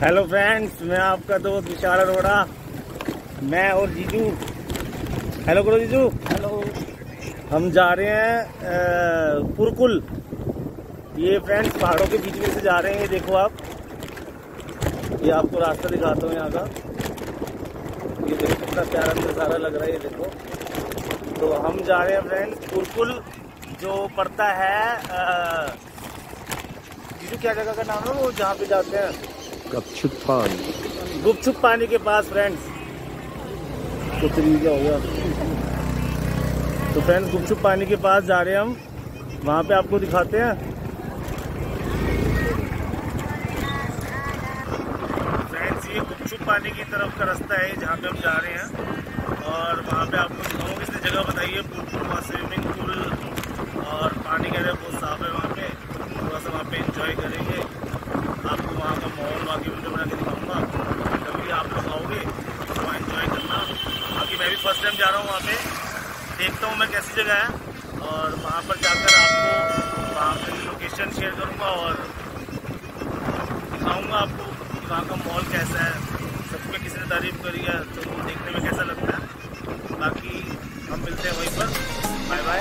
Hello friends मैं आपका दोस्त विशाल अरोड़ा। मैं और जीजू। हेलो करो जीजू। हेलो हम जा रहे हैं पुरकुल। ये फ्रेंड्स पहाड़ों के बीच में से जा रहे हैं ये देखो आप। ये आपको रास्ता दिखाता हूँ यहाँ का। ये देखो कितना प्यारा नज़ारा लग रहा है ये देखो। तो हम जा रहे हैं फ्रेंड्स पुरकुल जो पड़ता है जीजू क्या जगह का नाम है वो? जहाँ पे जाते हैं। गपचुप पानी गुपचुप पानी के पास फ्रेंड्स कुछ क्या हो गया तो फ्रेंड्स गुपचुप पानी के पास जा रहे हैं हम। वहाँ पे आपको दिखाते हैं। फ्रेंड्स ये गुपचुप पानी की तरफ़ का रास्ता है जहाँ पे हम जा रहे हैं। और वहाँ पे आपको दिखाऊँगे इसने जगह बताइए। वहाँ स्विमिंग पूल और पानी का बहुत साफ़ है वहाँ पे। थोड़ा सा वहाँ पे इंजॉय करेंगे। आपको बाकी का की वीडियो बना के दिखाऊँगा। कभी आप लोग आओगे तो वहाँ इंजॉय करना। बाकी मैं भी फ़र्स्ट टाइम जा रहा हूँ वहाँ पे। देखता हूँ मैं कैसी जगह है। और वहाँ पर जाकर आपको वहाँ की लोकेशन शेयर करूँगा और दिखाऊँगा आपको वहाँ का मॉल कैसा है। सब पे किसी ने तारीफ़ करी है तो वो देखने में कैसा लगता है। बाकी हम मिलते हैं वहीं पर। बाय बाय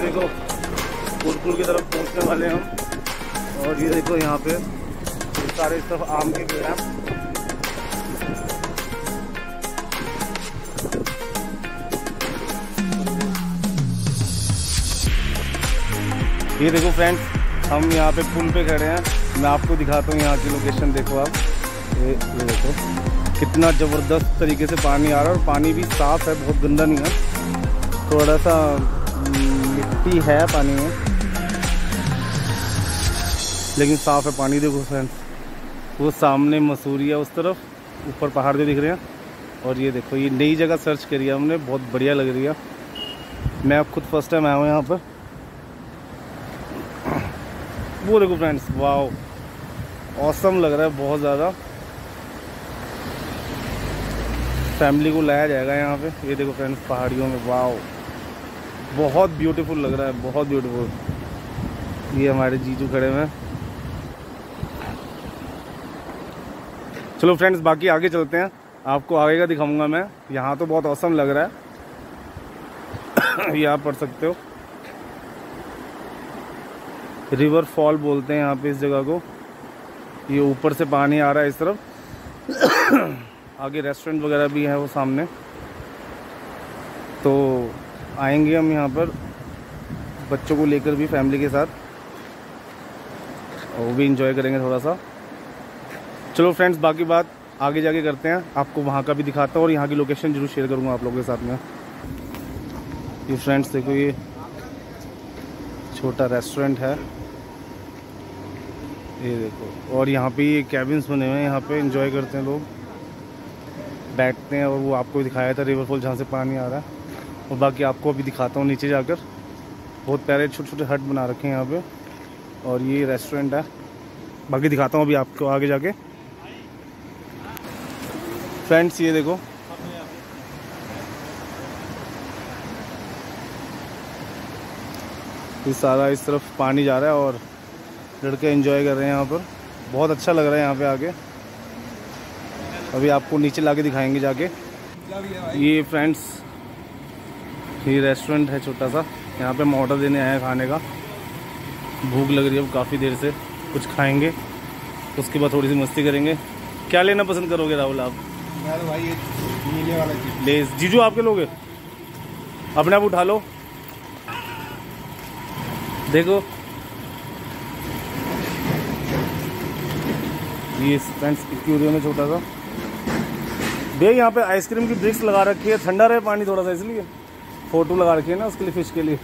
देखो पुरपुर की तरफ़ पहुँचने वाले हम। और ये देखो यहाँ पे सारे तरफ़ आम के पेड़ हैं। ये देखो फ्रेंड्स हम यहाँ पे पुल पे खड़े हैं। मैं आपको दिखाता हूँ यहाँ की लोकेशन देखो आप। ये देखो, कितना ज़बरदस्त तरीके से पानी आ रहा है और पानी भी साफ़ है, बहुत गंदा नहीं है। थोड़ा सा मिट्टी है पानी में। लेकिन साफ़ है, पानी देखो फ्रेंड्स वो सामने मसूरिया उस तरफ़। ऊपर पहाड़ जो दिख रहे हैं। और ये देखो, ये नई जगह सर्च करी है हमने। बहुत बढ़िया लग रही है। मैं अब खुद फ़र्स्ट टाइम आया हूँ यहाँ पर। वो देखो फ्रेंड्स वाह औसम लग रहा है, बहुत ज़्यादा। फैमिली को लाया जाएगा यहाँ पे। ये देखो फ्रेंड्स पहाड़ियों में वाह बहुत ब्यूटीफुल लग रहा है, बहुत ब्यूटीफुल ये हमारे जीजू खड़े हुए हैं। चलो फ्रेंड्स बाकी आगे चलते हैं। आपको आगे का दिखाऊँगा मैं। यहाँ तो बहुत औसम लग रहा है। ये आप पढ़ सकते हो। रिवर फॉल बोलते हैं यहाँ पे इस जगह को। ये ऊपर से पानी आ रहा है इस तरफ़। आगे रेस्टोरेंट वगैरह भी है वो सामने। तो आएँगे हम यहाँ पर बच्चों को लेकर भी फैमिली के साथ। वो भी इंजॉय करेंगे थोड़ा सा। चलो फ्रेंड्स बाकी बात आगे जाके करते हैं। आपको वहाँ का भी दिखाता हूँ और यहाँ की लोकेशन ज़रूर शेयर करूँगा आप लोगों के साथ में। ये फ्रेंड्स देखो ये छोटा रेस्टोरेंट है। ये देखो, और यहाँ पे ये कैबिन्स बने हुए हैं, यहाँ पे इंजॉय करते हैं लोग। बैठते हैं और वो आपको दिखाया था रिवरफॉल जहाँ से पानी आ रहा है। और बाकी आपको अभी दिखाता हूँ नीचे जाकर। बहुत प्यारे छोटे छोटे हट बना रखे हैं यहाँ पे। और ये रेस्टोरेंट है। बाकी दिखाता हूँ अभी आपको आगे जाके। फ्रेंड्स, ये देखो। ये सारा इस तरफ़ पानी जा रहा है और लड़के एंजॉय कर रहे हैं यहाँ पर। बहुत अच्छा लग रहा है यहाँ पे आके अभी आपको नीचे लाके दिखाएँगे जाके। ये फ्रेंड्स ये रेस्टोरेंट है छोटा सा। यहाँ पे हम ऑर्डर देने आए हैं खाने का। भूख लग रही है अब काफ़ी देर से। कुछ खाएँगे, उसके बाद थोड़ी सी मस्ती करेंगे। क्या लेना पसंद करोगे राहुल आप? लेस जीजू, आपके लोग अपने आप उठा लो। देखो। ये फ्रेंड्स में छोटा सा। भैया, यहाँ पे आइसक्रीम की ब्रिक्स लगा रखी है। ठंडा रहे पानी थोड़ा सा, इसलिए। फ़ोटो लगा रखी है ना उसके लिए फ़िश के लिए।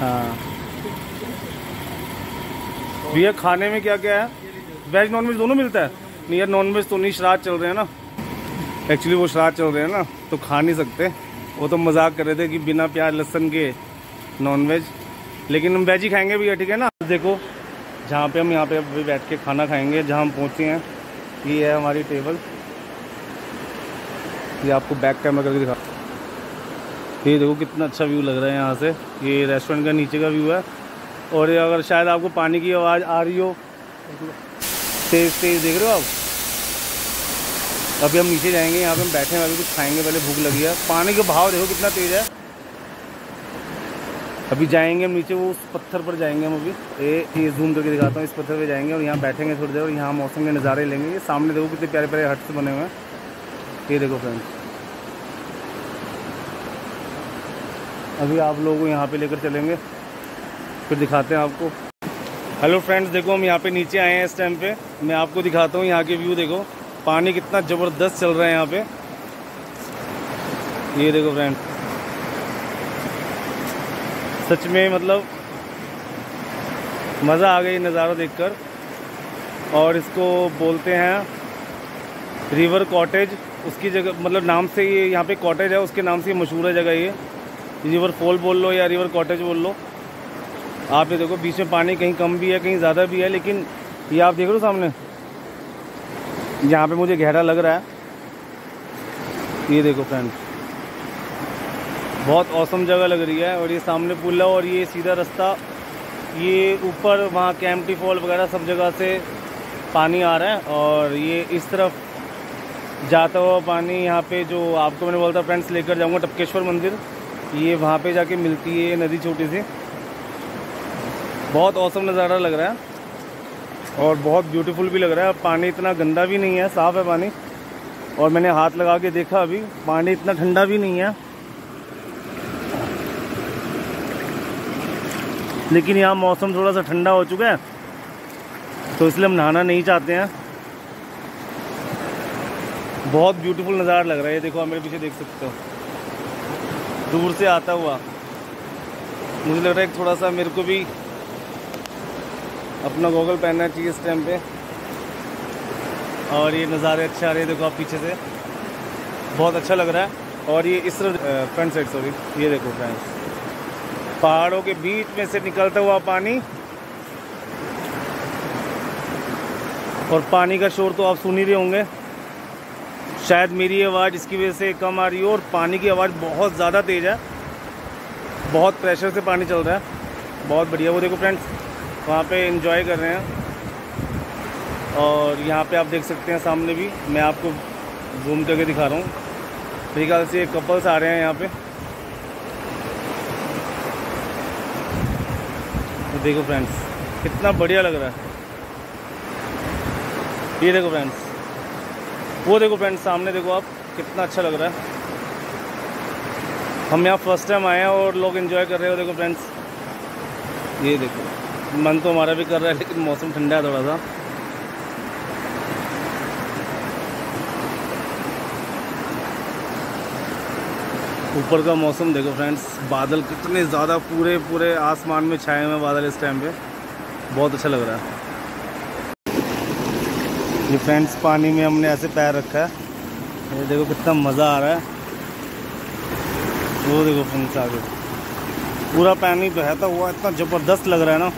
हाँ। भैया, खाने में क्या क्या है? वेज नॉन वेज दोनों मिलता है? नहीं यार नॉनवेज तो नहीं श्राद्ध चल रहे हैं ना। एक्चुअली वो श्राद्ध चल रहे हैं ना तो खा नहीं सकते। वो तो मज़ाक कर रहे थे कि बिना प्याज, लहसन के नॉन वेज लेकिन हम वेज ही खाएँगे भैया, ठीक है ना? देखो, जहाँ पे हम यहाँ पे अभी बैठ के खाना खाएँगे, जहाँ हम पहुँचे हैं, ये है हमारी टेबल ये आपको बैक कैमरा करके दिखा ये देखो कितना अच्छा व्यू लग रहा है यहाँ से। ये रेस्टोरेंट का नीचे का व्यू है। और अगर शायद आपको पानी की आवाज़ आ रही हो तेज़ तेज़ देख रहे हो आप? अभी हम नीचे जाएँगे, यहाँ पे हम बैठे हैं, अभी कुछ खाएँगे, पहले भूख लगी है। पानी का भाव देखो कितना तेज़ है। अभी जाएँगे हम नीचे, वो उस पत्थर पर जाएँगे हम अभी। ये ये जूम करके दिखाता हूँ, इस पत्थर पे जाएँगे और यहाँ बैठेंगे थोड़ी देर और यहाँ मौसम के नज़ारे लेंगे। ये सामने देखो कितने प्यारे प्यारे हट्स बने हुए हैं। ये देखो फ्रेंड्स अभी आप लोगों को यहाँ पे लेकर चलेंगे। फिर दिखाते हैं आपको। हेलो फ्रेंड्स देखो हम यहाँ पे नीचे आए हैं इस टाइम पे। मैं आपको दिखाता हूँ यहाँ के व्यू देखो। पानी कितना ज़बरदस्त चल रहा है यहाँ पे। ये देखो फ्रेंड सच में मतलब मज़ा आ गई नज़ारा देखकर। और इसको बोलते हैं रिवर कॉटेज उसकी जगह मतलब नाम से ये यहाँ पे कॉटेज है, उसके नाम से मशहूर है जगह ये। रिवर फॉल बोल लो या रिवर कॉटेज बोल लो। आप ये देखो, बीच में पानी कहीं कम भी है, कहीं ज़्यादा भी है, लेकिन ये आप देख रहे हो सामने? यहाँ पे मुझे गहरा लग रहा है। ये देखो फ्रेंड्स बहुत औसम जगह लग रही है और ये सामने पुल है और ये सीधा रास्ता, ये ऊपर वहाँ कैम्पटी फॉल वगैरह सब जगह से पानी आ रहा है और ये इस तरफ़ जाता हुआ पानी यहाँ पे जो आपको मैंने बोलता फ्रेंड्स लेकर जाऊँगा टपकेश्वर मंदिर, ये वहाँ पे जाके मिलती है नदी छोटी सी। बहुत औसम नज़ारा लग रहा है। और बहुत ब्यूटीफुल भी लग रहा है। पानी इतना गंदा भी नहीं है, साफ़ है पानी। और मैंने हाथ लगा के देखा अभी, पानी इतना ठंडा भी नहीं है। लेकिन यहाँ मौसम थोड़ा सा ठंडा हो चुका है तो इसलिए हम नहाना नहीं चाहते हैं। बहुत ब्यूटीफुल नज़ारा लग रहा है। ये देखो, आप मेरे पीछे देख सकते हो। दूर से आता हुआ। मुझे लग रहा है थोड़ा सा मेरे को भी अपना गॉगल पहनना चाहिए इस टाइम पे। और ये नज़ारे अच्छे आ रहे हैं, देखो आप पीछे से। बहुत अच्छा लग रहा है। और ये इस फ्रंट साइड सॉरी ये देखो फ्रेंड्स पहाड़ों के बीच में से निकलता हुआ पानी। और पानी का शोर तो आप सुन ही रहे होंगे। शायद मेरी आवाज़ इसकी वजह से कम आ रही हो, और पानी की आवाज़ बहुत ज़्यादा तेज़ है। बहुत प्रेशर से पानी चल रहा है। बहुत बढ़िया, वो देखो फ्रेंड्स वहाँ पे इंजॉय कर रहे हैं। और यहाँ पे आप देख सकते हैं सामने भी, मैं आपको जूम करके दिखा रहा हूँ। मेरे ख्याल से कपल्स आ रहे हैं यहाँ पे। तो देखो फ्रेंड्स कितना बढ़िया लग रहा है। ये देखो फ्रेंड्स वो देखो फ्रेंड्स सामने देखो आप, कितना अच्छा लग रहा है। हम यहाँ फ़र्स्ट टाइम आए हैं और लोग एंजॉय कर रहे हो, देखो फ्रेंड्स ये देखो। मन तो हमारा भी कर रहा है, लेकिन मौसम ठंडा है थोड़ा सा। ऊपर का मौसम देखो फ्रेंड्स, बादल कितने ज़्यादा पूरे पूरे आसमान में छाए हुए बादल इस टाइम पे। बहुत अच्छा लग रहा है। ये फ्रेंड्स, पानी में हमने ऐसे पैर रखा है। ये देखो कितना मज़ा आ रहा है। वो देखो फ्रेंड्स आगे। पूरा पानी बहता हुआ, इतना ज़बरदस्त लग रहा है ना।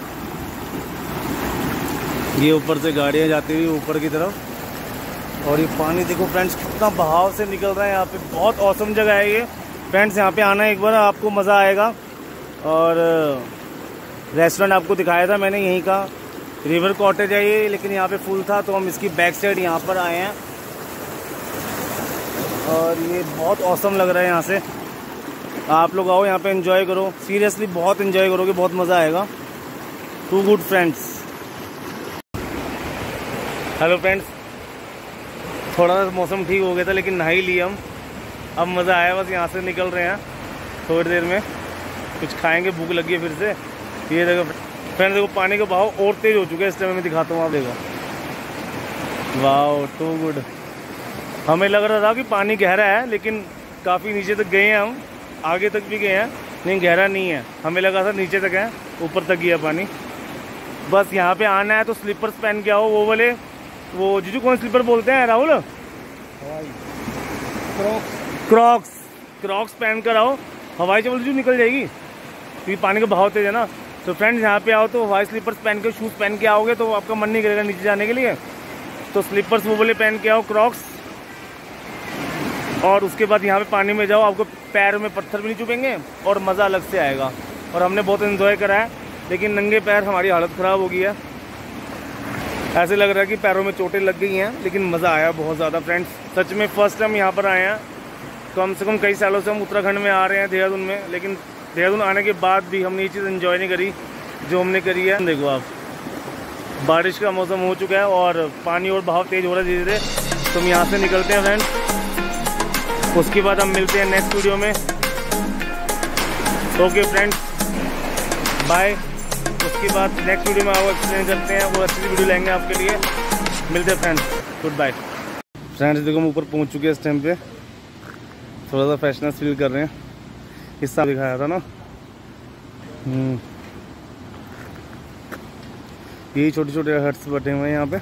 ये ऊपर से गाड़ियाँ जाती हुई ऊपर की तरफ़। और ये पानी देखो फ्रेंड्स, कितना बहाव से निकल रहा है यहाँ पे। बहुत औसम जगह है ये। फ्रेंड्स यहाँ पे आना एक बार, आपको मज़ा आएगा। और रेस्टोरेंट आपको दिखाया था मैंने, यहीं का। रिवर कॉटेज है ये, लेकिन यहाँ पे फुल था तो हम इसकी बैक साइड यहाँ पर आए हैं। और ये बहुत औसम लग रहा है यहाँ से। आप लोग आओ, यहाँ पे एंजॉय करो। सीरियसली बहुत एंजॉय करोगे, बहुत मज़ा आएगा। Two good friends hello friends थोड़ा सा मौसम ठीक हो गया था, लेकिन नहा ही लिए हम। अब मज़ा आया, बस यहाँ से निकल रहे हैं थोड़ी देर में। कुछ खाएँगे, भूख लगी है फिर से। ये देखो फ्रेंड्स देखो, पानी का बहाव और तेज़ हो चुका है। इस टाइम मैं दिखाता हूँ आप देखो। वाह टू गुड हमें लग रहा था कि पानी गहरा है, लेकिन काफ़ी नीचे तक गए हैं हम। आगे तक भी गए हैं नहीं गहरा नहीं है। हमें लगा था नीचे तक है, ऊपर तक गया पानी। बस यहाँ पे आना है तो स्लीपर्स पहन के आओ, वो वाले। वो जीजू कौन स्लीपर बोलते हैं राहुल? क्रॉक्स क्रॉक्स पहन कर आओ। हवाई चप्पल जो निकल जाएगी। क्योंकि पानी का बहाव तेज है ना। तो फ्रेंड्स यहाँ पे आओ तो हवाई स्लीपर्स पहन के शूज़ पहन के आओगे तो आपका मन नहीं करेगा नीचे जाने के लिए। तो स्लीपर्स वो बोले पहन के आओ क्रॉक्स और उसके बाद यहाँ पे पानी में जाओ आपको पैर में पत्थर भी नहीं चुपेंगे और मज़ा अलग से आएगा। और हमने बहुत इन्जॉय करा है लेकिन नंगे पैर हमारी हालत ख़राब हो गई है। ऐसे लग रहा है कि पैरों में चोटें लग गई हैं, लेकिन मज़ा आया बहुत ज़्यादा फ्रेंड्स सच में फ़र्स्ट टाइम यहाँ पर आए हैं. कम से कम कई सालों से हम उत्तराखंड में आ रहे हैं देहरादून में, लेकिन देहरादून आने के बाद भी हमने ये चीज़ इन्जॉय नहीं करी जो हमने करी है. देखो आप, बारिश का मौसम हो चुका है और पानी और बहाव तेज़ हो रहा है धीरे धीरे. तो हम यहाँ से निकलते हैं फ्रेंड्स उसके बाद हम मिलते हैं नेक्स्ट वीडियो में. ओके फ्रेंड्स बाय उसके बाद नेक्स्ट वीडियो में आपको एक्सप्लेन करते हैं वो अच्छी वीडियो लेंगे आपके लिए। मिलते हैं फ्रेंड्स गुड बाय फ्रेंड्स देखो हम ऊपर पहुँच चुके हैं इस टाइम पे। थोड़ा सा फैशनस फील कर रहे हैं। हिस्सा दिखाया था ना? हम्म। यही छोटे छोटे हट्स बटे हुए हैं यहाँ पे।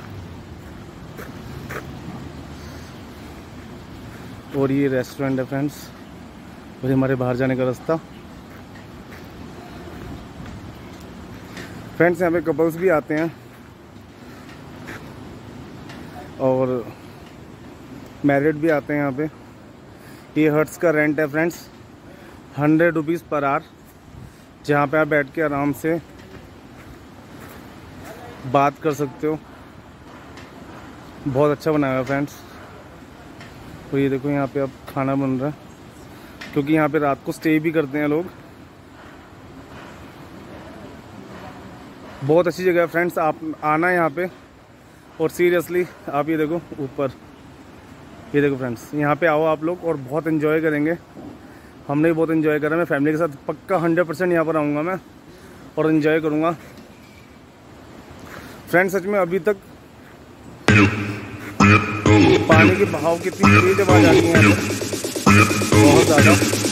और ये रेस्टोरेंट है फ्रेंड्स और हमारे बाहर जाने का रास्ता। फ्रेंड्स यहाँ पे कपल्स भी आते हैं। और मैरिड भी आते हैं यहाँ पे। ये हर्ट्स का रेंट है friends hundred rupees per hour जहाँ पे आप बैठ के आराम से बात कर सकते हो। बहुत अच्छा बनाया है फ्रेंड्स तो ये देखो यहाँ पे अब खाना बन रहा है। क्योंकि यहाँ पे रात को स्टे भी करते हैं लोग। बहुत अच्छी जगह है फ्रेंड्स आप आना है यहाँ पे। और सीरियसली आप ये देखो, ऊपर। ये देखो फ्रेंड्स यहाँ पे आओ आप लोग और बहुत इन्जॉय करेंगे। हमने भी बहुत इन्जॉय करा, मैं फैमिली के साथ पक्का हंड्रेड परसेंट यहाँ पर आऊँगा मैं और इन्जॉय करूँगा। फ्रेंड्स सच में अभी तक पानी के बहाव कितनी तेज आवाज़ आ रही है बहुत ज़्यादा।